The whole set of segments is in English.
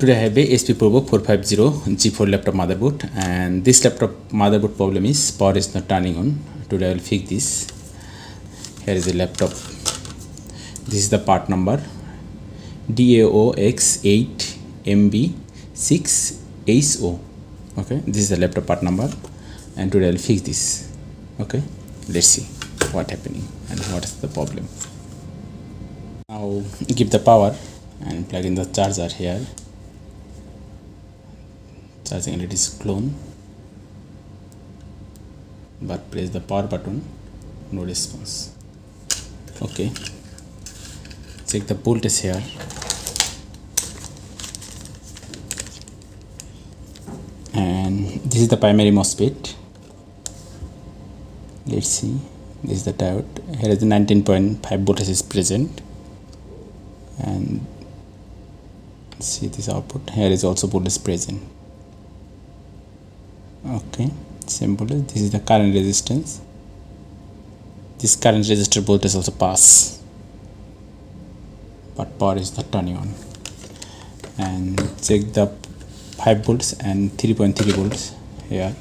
Today I have a HP ProBook 450 G4 laptop motherboard and this laptop motherboard problem is power is not turning on. Today I will fix this. Here is the laptop. This is the part number DAOX8MB6HO. Okay, this is the laptop part number and today I will fix this. Okay, let's see what happening and what is the problem. Now give the power and plug in the charger here charging LED is clone. But press the power button no response. Okay. Check the voltage here. And this is the primary MOSFET let's see. This is the diode here is the 19.5 voltage is present. And see this output. Here is also voltage present okay voltage this is the current resistance. This current resistor voltage also pass. But power is not turning on. And check the 5 volts and 3.3 volts here.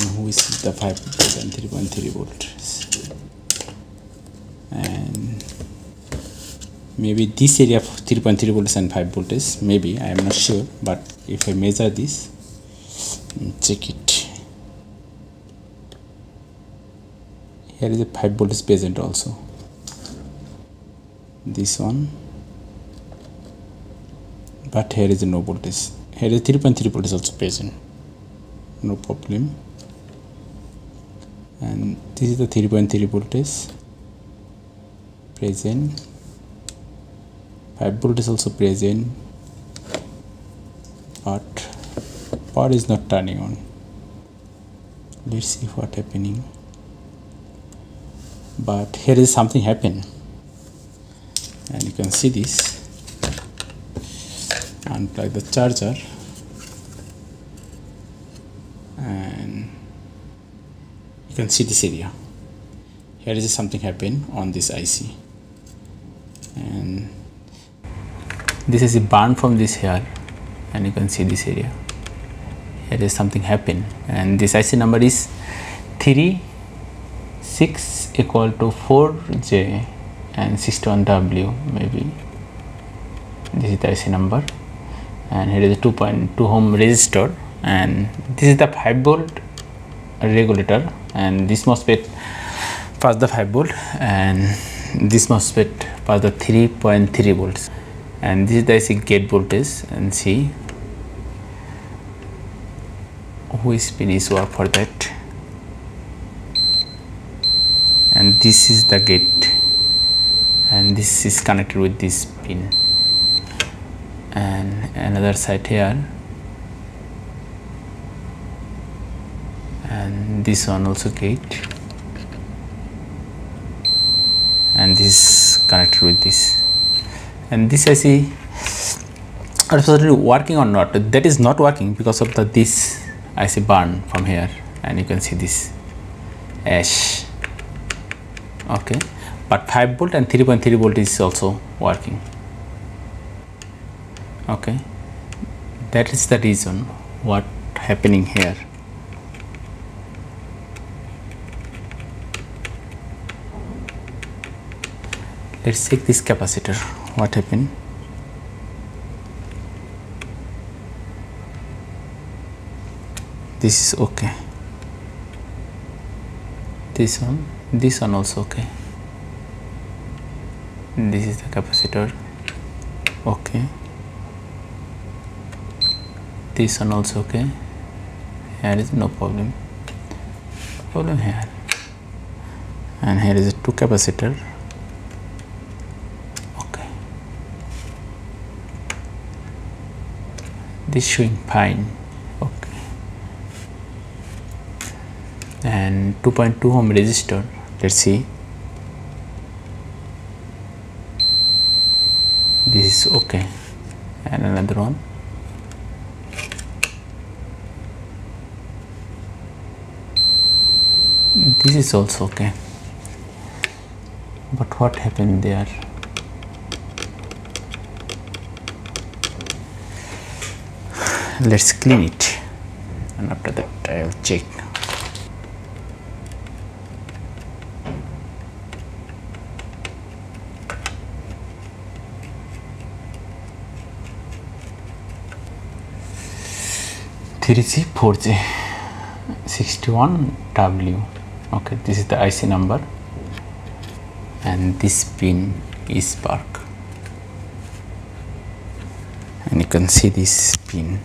And the 5 volts and 3.3 volts? And maybe this area of 3.3 volts and 5 volts maybe i am not sure but if i measure this check it here is a 5 volts present also. This one. But here is no voltage here is 3.3 voltage also present. No problem. And this is the 3.3 voltage present. 5 volt is also present. But power is not turning on. Let's see what happening. But here is something happen. And you can see this. Unplug the charger. And you can see this area. Here is something happen on this IC and this is a burn from this here. And you can see this area here is something happen. And this IC number is 3 6 equal to 4J and 61W maybe. This is the IC number. And here is a 2.2 ohm resistor. And this is the 5 volt regulator. And this MOSFET pass the 5 volt. And this MOSFET pass the 3.3 volts. And this is the IC gate voltage. And see which pin is work for that and this is the gate. And this is connected with this pin. And another side here. And this one also gate. And this is connected with this. And this IC supposedly working or not? That is not working because of the this IC burn from here and you can see this ash. Okay. But 5 volt and 3.3 volt is also working. Okay. That is the reason what happening here. Let's check this capacitor. What happened this is okay. This one this one also okay. This is the capacitor. Okay. This one also okay. Here is no problem. Problem here. And here is a two capacitor. Okay. This showing fine okay and 2.2 ohm resistor let's see. This is okay. And another one. This is also okay. But what happened there? Let's clean it. And after that I will check three G four G 61W okay this is the IC number. And this pin is spark. And you can see this pin.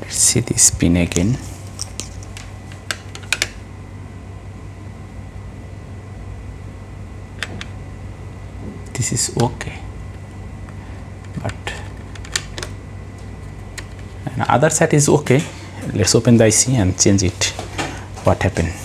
Let's see this pin again this is okay. But and other side is okay. Let's open the IC and change it. What happened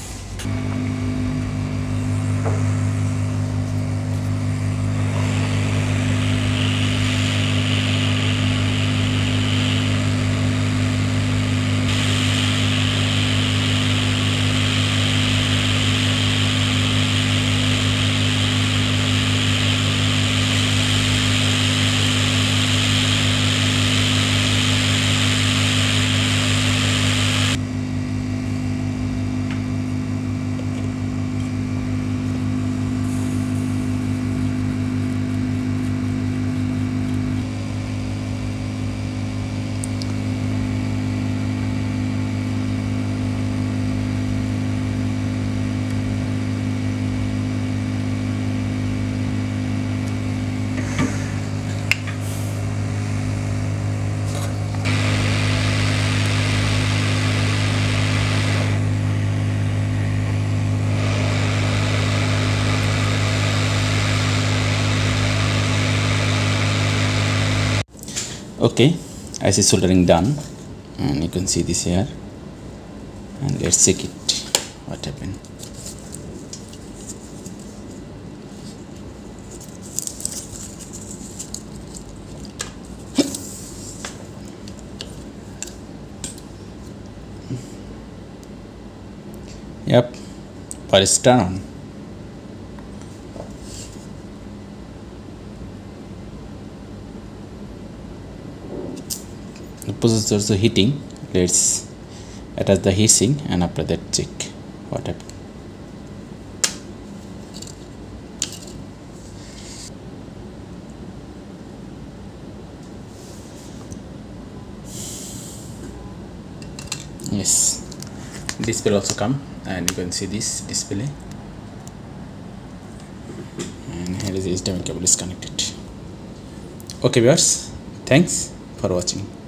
okay IC soldering done. And you can see this here. And let's check it. What happened? Yep but it's turned on the processor is heating let's attach the heatsink and after that check what happened. Yes. Display also come and you can see this display. And here is the HDMI cable is connected okay viewers. Thanks for watching